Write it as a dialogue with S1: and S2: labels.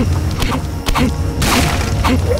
S1: Hey, hey, hey, hey.